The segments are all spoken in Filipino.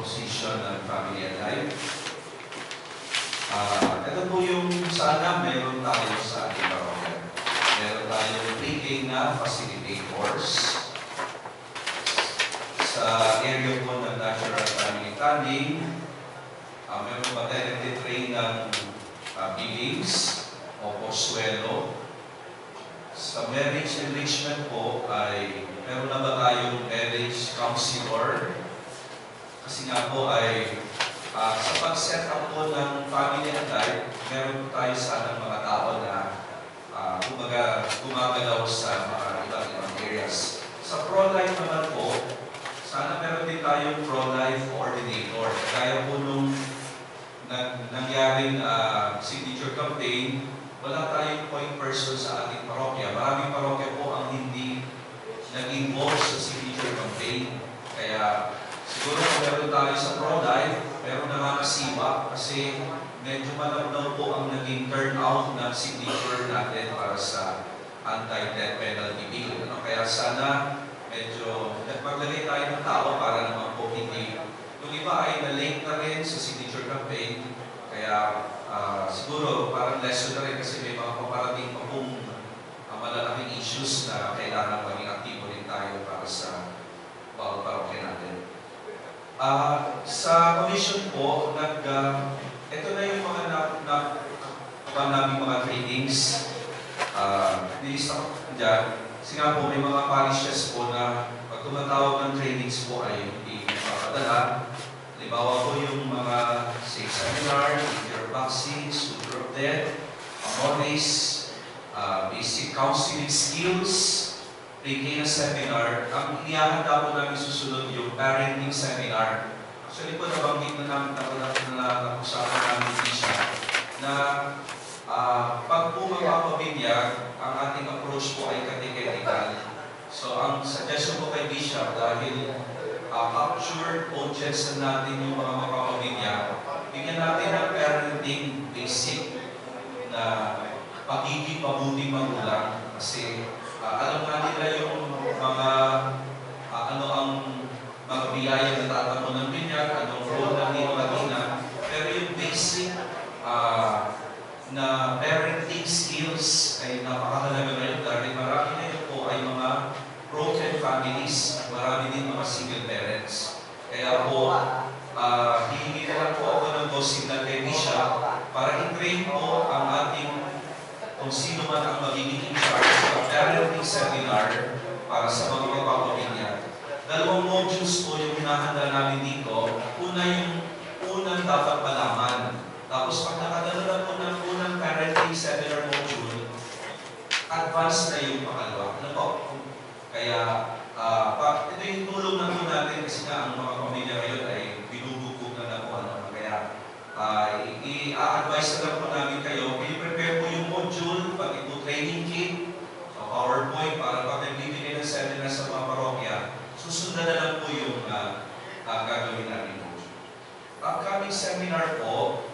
composition ng family and life. Ah, ito po yung sana meron tayo sa ating parokya. Meron tayong pre-K na facilitators sa area po ng natural family planning. Uh, meron pa tayo nagtitrain ng uh, billings o poswelo. Sa marriage enrichment po ay meron na ba tayong marriage counselor? Kasi nga po ay ah, sa pag-set up po ng family and life, meron po tayo sana mga tao na uh, kumbaga gumagalaw sa mga iba't ibang areas. Sa pro-life naman po, sana meron din tayong pro-life coordinator. Kaya po nung nag, nangyaring ah, signature campaign, wala tayong point person sa ating parokya. Maraming parokya po ang hindi nag-involve sa signature campaign. Kaya siguro kung meron tayo sa pro-life, meron nakakasiwa kasi medyo malabnaw po ang naging turnout ng signature natin para sa anti-death penalty bill. Ano? Kaya sana medyo maglagay tayo ng tao para naman po hindi. Yung iba ay na-late na rin sa signature campaign, kaya ah, siguro parang lesson na rin kasi may mga paparating pa pong ah, malalaking issues na kailangan maging aktibo rin tayo para sa. Ah, sa commission po, nag, ah, ito na yung mga na, na, na namin mga trainings. Uh, nilista ko dyan. Kasi po, may mga parishes po na pag tumatawag ng trainings po ay hindi mapadala. Halimbawa po yung mga safe seminar, nuclear vaccine, suture of death, amores, uh, basic counseling skills, pre-K na seminar. Ang inihahanda po namin susunod yung parenting seminar. Actually po, nabanggit na namin na na na nakusapan namin siya na Ah, pag po magpapabinyag, ang ating approach po ay kategorical. So, ang suggestion ko kay Bishop, dahil uh, captured audience na natin yung mga magpapabinyag, bigyan natin ng parenting basic na pagiging mabuting magulang. Kasi ah, alam nila yung mga ah, ano ang mga biyaya na tatamo ng binyag, anong role ng iyong lagina. Pero yung basic ah, na parenting skills ay napakahalaga ngayon dahil marami na yun po ay mga broken families at marami din mga single parents. Kaya po, uh, hihingi na lang po ako ng bossing na kay Bishop para i-train po ang ating kung sino man ang magiging in charge sa parenting seminar para sa mga magpapamilya. Dalawang modules po yung hinahanda namin dito. Una yung unang dapat malaman tapos pag nakadala na po ng unang parenting seminar module, advance na yung pangalawa. Ano po? Kaya, ah, pa, ito yung tulong na po natin kasi nga ang mga pamilya ngayon ay binubugog na na po. Ano? Kaya, i- i-advise na lang po namin kayo, i-prepare po yung module, pag ito training kit, so PowerPoint, para pag nagbibigay ng seminar sa mga parokya, susundan na lang po yung ah, ah, gagawin namin module. Upcoming seminar po,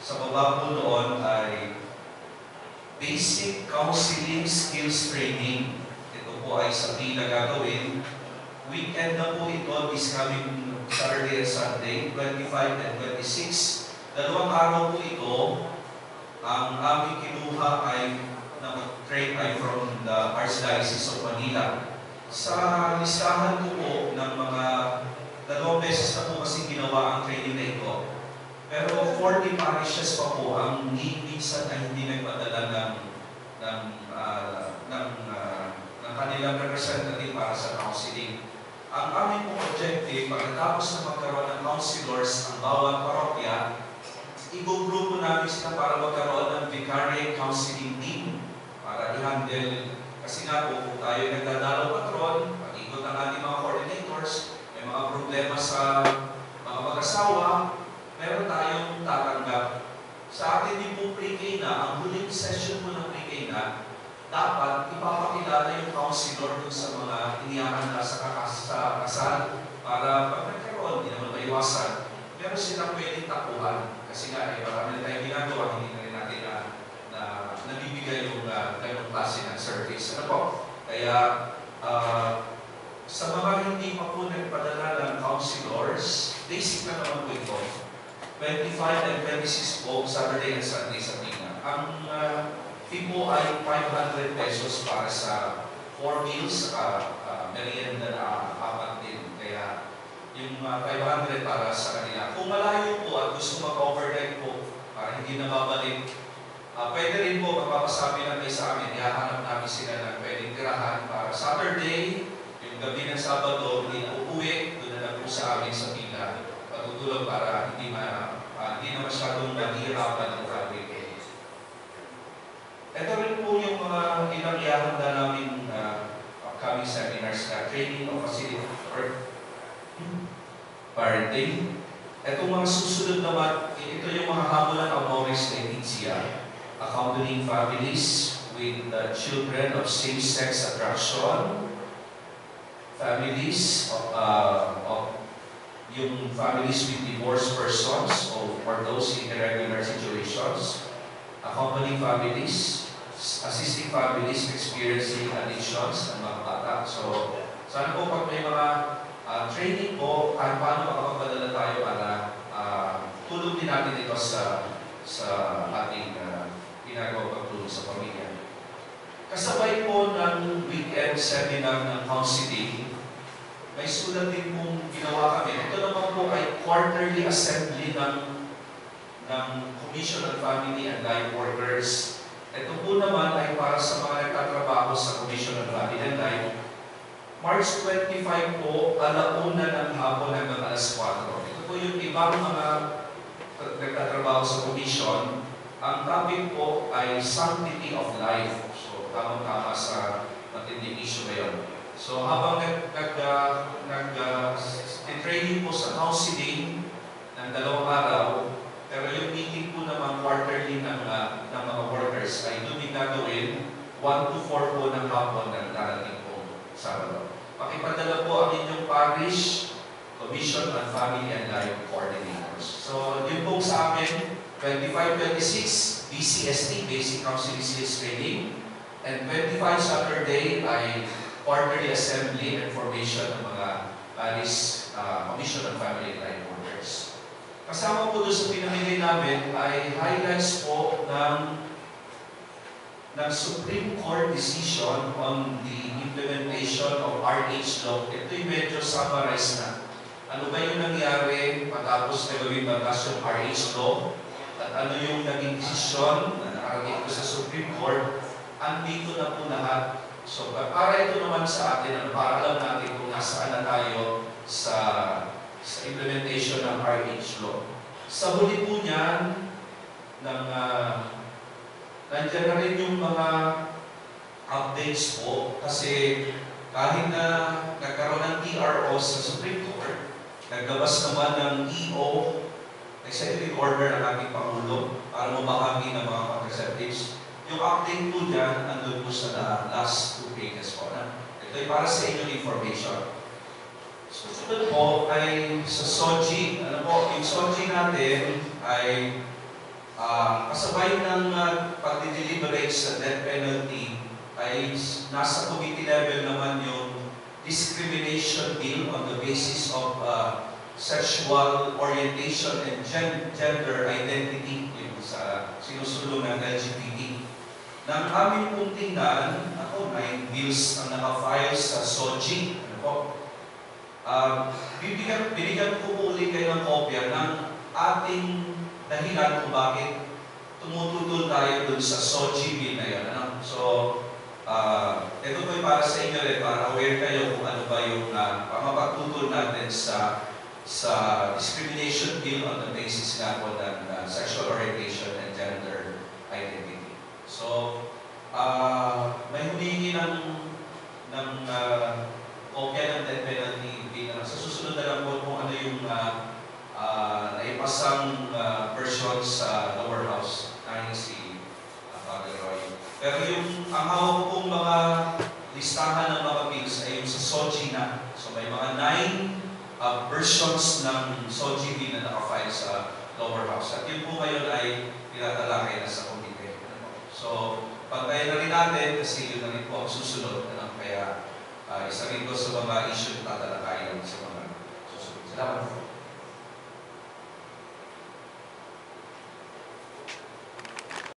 sa baba po doon ay Basic Counseling Skills Training. Ito po ay sa na gagawin. Weekend na po ito this coming Saturday and Sunday, 25 and 26. Dalawang araw po ito. Ang aming kinuha ay na train ay from the Archdiocese of Manila. Sa listahan ko po ng mga dalawang beses na po kasi ginawa ang training na ito. Pero 40 parishes pa po ang minsan ay hindi nagpadala ng ng ah, ng, ah, ng kanilang representative para sa counseling. Ang aming pong objective, pagkatapos na magkaroon ng counselors ang bawat parokya, igugrupo namin sila para magkaroon ng vicariate counseling team para i-handle. Kasi nga po, kung tayo nagdadalaw patron, pag-ikot ang ating mga coordinators, may mga problema sa mga mag-asawa, meron tayong tatanggap. Sa atin din po pre-K na, ang huling session mo ng pre-K na, dapat ipapakilala yung counselor dun sa mga inihahanda sa, kakas sa kasal para pag nagkaroon, hindi naman maiwasan, meron silang pwedeng takuhan. Kasi nga, eh, marami na tayong ginagawa, hindi na rin natin na, na nabibigay yung klase ng service. Ano po? Kaya, ah, sa mga hindi pa po nagpadala ng counselors, basic na naman po ito. 25 and 26 po, Saturday and Sunday sa Tina. Ang uh, fee po ay 500 pesos para sa 4 meals, uh, uh, merienda na apat din. Kaya yung uh, 500 para sa kanila. Kung malayo po at gusto mag-overnight po, para hindi na babalik, uh, pwede rin po magpapasabi lang kayo sa amin, ihahanap namin sila ng pwedeng tirahan para Saturday, yung gabi ng Sabado, hindi na uuwi, doon na lang po sa amin sa pila, para hindi, ma, uh, hindi na masyadong mahirapan ang family ko. Ito rin po yung mga ilang ihahanda namin uh, upcoming seminars na training of facility or parenting. Itong mga susunod naman, ito yung mga hamulan ng Morris Letizia, accompanying families with the children of same-sex attraction, families of, uh, of yung families with divorced persons or, or those in irregular situations, accompanying families, assisting families experiencing addictions ng mga bata. So, sana po pag may mga uh, training po, kahit paano makapagpadala tayo para uh, tulong din natin ito sa sa ating uh, ginagawa pagtulong sa pamilya. Kasabay po ng weekend seminar ng counseling, may sulat din pong ginawa kami. Ito naman po ay quarterly assembly ng ng Commission on Family and Life Workers. Ito po naman ay para sa mga nagtatrabaho sa Commission on Family and Life. March 25 po, alauna ng hapon hanggang alas 4. Ito po yung ibang mga nagtatrabaho sa Commission. Ang topic po ay Sanctity of Life. So, tamang-tama sa matinding issue ngayon. So habang nag, nag, uh, nag uh, training po sa counseling ng dalawang araw, pero yung meeting po naman quarterly ng, uh, ng mga workers ay doon din gagawin 1 to 4 po ng hapon ng darating po Sabado. Pakipadala po ang inyong parish, Commission on Family and Life Coordinators. So yun po sa amin, 25-26, BCST, Basic Counseling Skills Training, and 25 Saturday ay quarterly assembly and formation ng mga Paris uh, Commission on Family and Life Workers. Kasama po doon sa pinamigay namin ay highlights po ng ng Supreme Court decision on the implementation of RH law. Ito'y medyo summarize na. Ano ba yung nangyari matapos na gawin batas yung RH law? At ano yung naging desisyon na nakarating ko sa Supreme Court? Andito na po lahat. So, para ito naman sa atin, ano, para alam natin kung nasaan na tayo sa, sa implementation ng RH law. Sa huli po niyan, ng, uh, nandiyan na rin yung mga updates po. Kasi kahit na nagkaroon ng TRO sa Supreme Court, naglabas naman ng EO, executive order ng ating Pangulo para mabahagi ng mga contraceptives yung update po dyan, nandun po sa last two pages po. Na. Ito ay para sa inyong information. Susunod po ay sa SOGI. Ano po, yung SOGI natin ay uh, kasabay ng uh, pagdideliberate sa death penalty ay nasa committee level naman yung discrimination bill on the basis of uh, sexual orientation and gen gender identity yung sa sinusulong ng LGBT. Nang aming pong tingnan, ako, may bills ang naka-file sa SOGI. Ano po? Um, bibigyan, binigyan ko po ulit kayo ng kopya ng ating dahilan kung bakit tumututol tayo dun sa SOGI bill na yun. Ano? So, uh, ito po para sa inyo rin, para aware kayo kung ano ba yung uh, pamapagtutol natin sa sa discrimination bill on the basis nga po ng uh, sexual orientation and gender. So, uh, may humingi ng, ng uh, kopya ng death penalty bill. Sa susunod na lang po kung ano yung uh, uh, naipasang uh, version sa lower house na si uh, Roy. Pero yung ang hawak pong mga listahan ng mga bills ay yung sa SOGI na. So may mga nine uh, versions ng SOGI bill na nakafile sa lower house. At yun po ngayon ay tinatalakay na sa committee. So, pantayin na rin natin kasi yun na rin po ang susunod. Ano? Kaya, uh, isa rin po sa mga issue na tatalakayin sa mga susunod. Salamat.